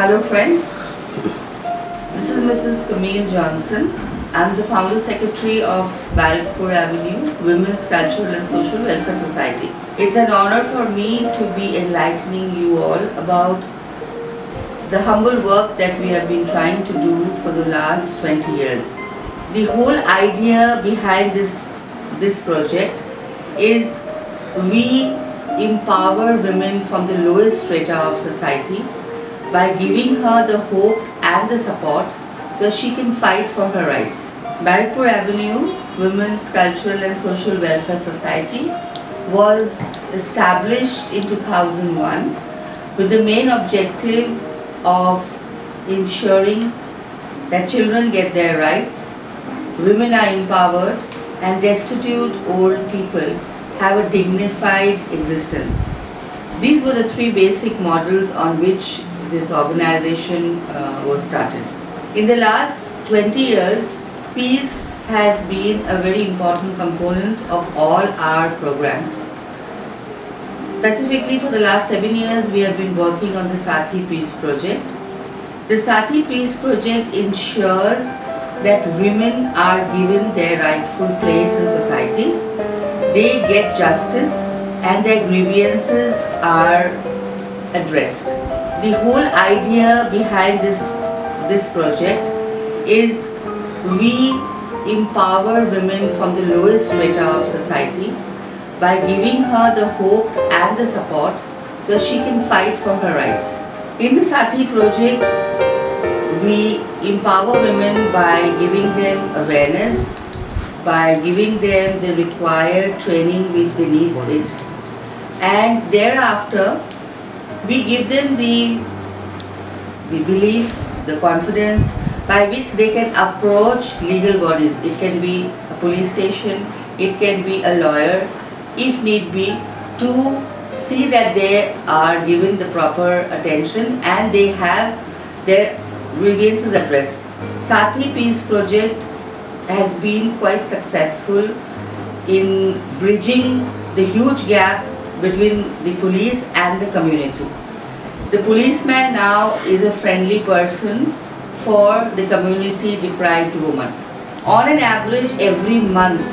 Hello friends, this is Mrs. Camille Johnson. I'm the founder secretary of Barrackpur Avenue Women's Cultural and Social Welfare Society. It's an honor for me to be enlightening you all about the humble work that we have been trying to do for the last 20 years. The whole idea behind this, this project is we empower women from the lowest strata of society by giving her the hope and the support so she can fight for her rights. Barrackpur Avenue Women's Cultural and Social Welfare Society was established in 2001 with the main objective of ensuring that children get their rights, women are empowered, and destitute old people have a dignified existence. These were the three basic models on which this organization uh, was started. In the last 20 years, peace has been a very important component of all our programs. Specifically for the last seven years, we have been working on the Sathi Peace Project. The Sathi Peace Project ensures that women are given their rightful place in society. They get justice and their grievances are addressed. The whole idea behind this, this project is we empower women from the lowest strata of society by giving her the hope and the support so she can fight for her rights. In the Sathi project, we empower women by giving them awareness, by giving them the required training if they need it. And thereafter, we give them the, the belief, the confidence by which they can approach legal bodies. It can be a police station, it can be a lawyer, if need be, to see that they are given the proper attention and they have their grievances addressed. Sathi Peace Project has been quite successful in bridging the huge gap between the police and the community. The policeman now is a friendly person for the community deprived woman. On an average, every month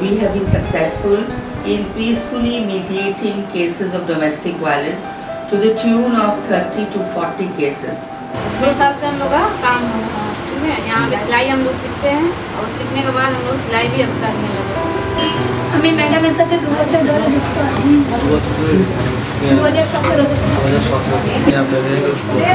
we have been successful in peacefully mediating cases of domestic violence to the tune of 30 to 40 cases. दो साल से हम लोग का काम हो रहा है ठीक है यहाँ पे सिलाई हम लोग सीखते हैं और सीखने के बाद हम लोग सिलाई भी अब करने लगे আমি ম্যাডামের সাথে দু বছর ধরে যুক্ত আছি দু হাজার সতেরো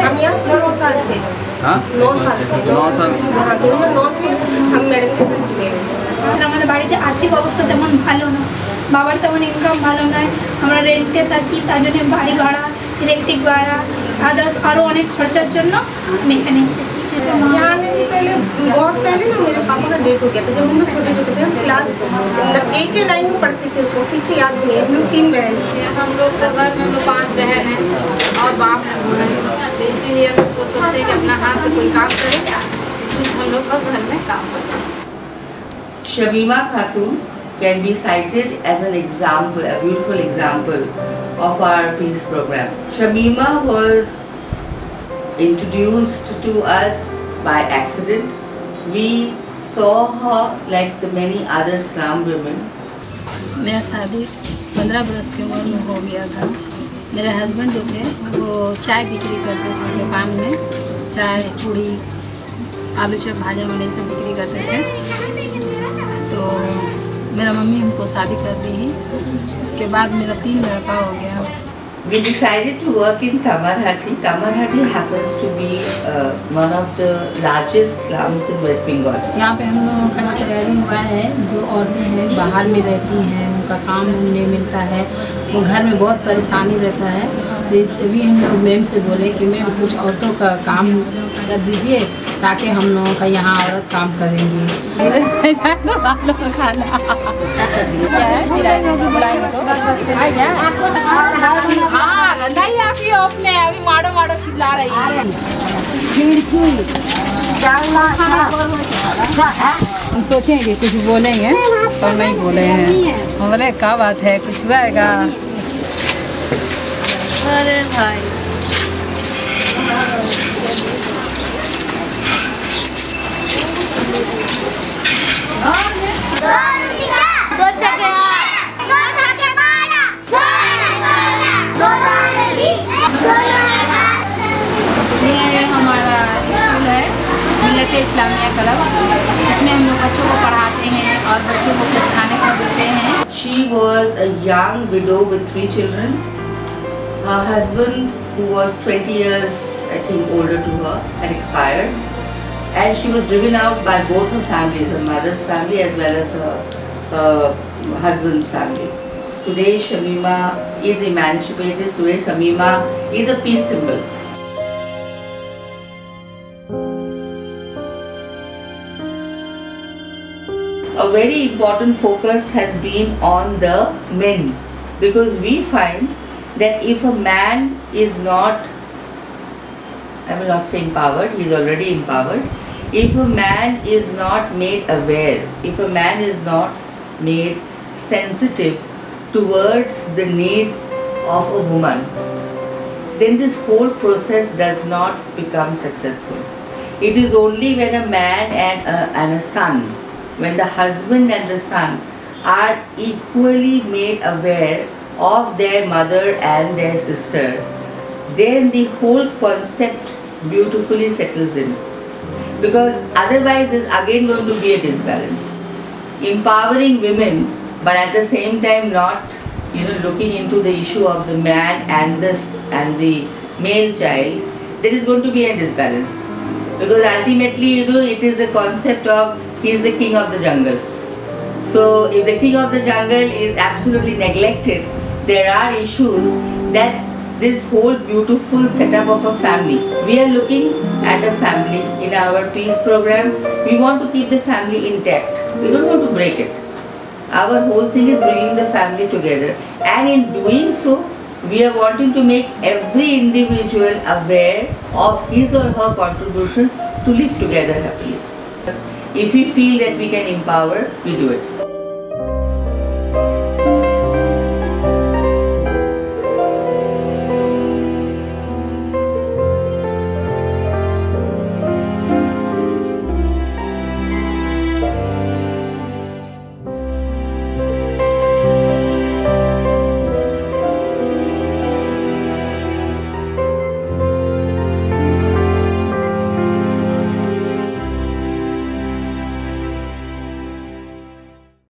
हम यहाँ नौ साल से हाँ नौ साल से नौ साल से हाँ दो हजार नौ से हम मैडम के साथ जुड़े हुए हैं আর আমাদের বাড়িতে আর্থিক অবস্থা তেমন ভালো না বাবার তেমন ইনকাম ভালো নয় আমরা রেন্টে থাকি তার জন্য বাড়ি ভাড়া ইলেকট্রিক ভাড়া আদার্স আরও অনেক খরচার জন্য আমি এখানে এসেছি का डेट हो गया था जब हम लोग छोटे छोटे थे हम क्लास मतलब एट या नाइन में पढ़ते थे उसको ठीक से याद नहीं है हम लोग तीन बहन हम लोग तो घर में हम लोग पाँच बहन हैं और बाप है बूढ़ा तो इसीलिए हम लोग को सोचते हैं कि अपना हाथ से कोई काम करें कुछ हम लोग का घर में काम करें Shamima Khatun can be cited as an example, a beautiful example of our peace program. Shamima was introduced to us by accident. We saw her like the many other slum women. मेरा शादी पंद्रह बरस की उम्र में हो गया था। मेरे हस्बैंड जो थे, वो चाय बिक्री करते थे दुकान में। चाय, पूड़ी, आलू चप, भाजा वाले सब बिक्री करते थे। तो मेरा मम्मी हमको शादी कर दी। उसके बाद मेरा तीन लड़का हो गया। We decided to work in Kamarhati. Kamarhati happens to be uh, one of the largest slums in West Bengal. यहाँ पे हम लोगों का तैयारी हुआ है जो औरतें हैं बाहर में रहती हैं उनका काम नहीं मिलता है वो घर में बहुत परेशानी रहता है तो तभी हम लोग मैम से बोले कि मैम कुछ औरतों का काम कर दीजिए ताकि हम लोगों का यहाँ औरत काम करेंगी खाना नहीं अभी माड़ो माड़ो चिल्ला रही हम सोचेंगे कुछ बोलेंगे और नहीं बोले हैं। बोले क्या बात है कुछ हुआ है। अरे भाई। मिलत इस्लामिया क्लब इसमें हम लोग बच्चों को पढ़ाते हैं और बच्चों को कुछ खाने को देते हैं She was a young widow with three children. Her husband, who was 20 years, I think, older to her, had expired. And she was driven out by both her families, her mother's family as well as her, her husband's family. Today, Shamima is emancipated. Today, Shamima is a peace symbol. A very important focus has been on the men because we find that if a man is not I will not say empowered, he is already empowered. If a man is not made aware, if a man is not made sensitive towards the needs of a woman, then this whole process does not become successful. It is only when a man and a, and a son, when the husband and the son are equally made aware of their mother and their sister, then the whole concept beautifully settles in. Because otherwise, there's again going to be a disbalance. Empowering women, but at the same time, not you know looking into the issue of the man and this and the male child, there is going to be a disbalance. Because ultimately, you know, it is the concept of he is the king of the jungle. So, if the king of the jungle is absolutely neglected, there are issues that this whole beautiful setup of a family. We are looking at a family in our peace program. We want to keep the family intact. We don't want to break it. Our whole thing is bringing the family together, and in doing so, we are wanting to make every individual aware of his or her contribution to live together happily. If we feel that we can empower, we do it.